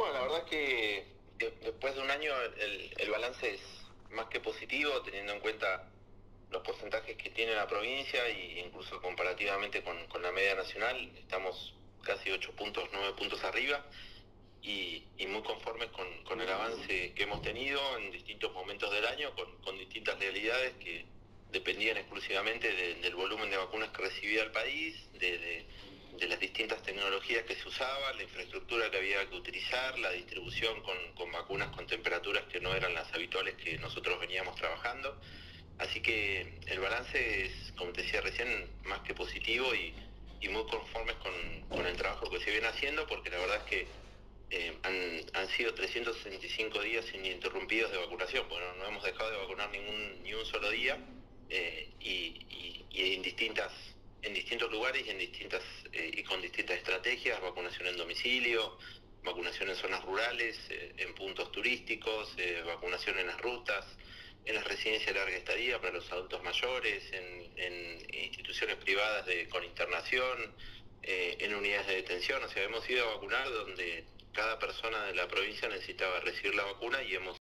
Bueno, la verdad que después de un año el, balance es más que positivo, teniendo en cuenta los porcentajes que tiene la provincia e incluso comparativamente con, la media nacional, estamos casi 8 puntos, 9 puntos arriba y, muy conformes con, el avance que hemos tenido en distintos momentos del año, con, distintas realidades que dependían exclusivamente del volumen de vacunas que recibía el país, de distintas tecnologías que se usaban, la infraestructura que había que utilizar, la distribución con, vacunas con temperaturas que no eran las habituales que nosotros veníamos trabajando. Así que el balance es, como te decía recién, más que positivo y, muy conformes con, el trabajo que se viene haciendo, porque la verdad es que eh, han, sido 365 días ininterrumpidos de vacunación, bueno, no hemos dejado de vacunar ningún, ni un solo día eh, y, y en distintas en distintos lugares y, en distintas, eh, y con distintas estrategias, vacunación en domicilio, vacunación en zonas rurales, eh, en puntos turísticos, eh, vacunación en las rutas, en las residencias de larga estadía para los adultos mayores, en, instituciones privadas de, con internación, en unidades de detención. O sea, hemos ido a vacunar donde cada persona de la provincia necesitaba recibir la vacuna y hemos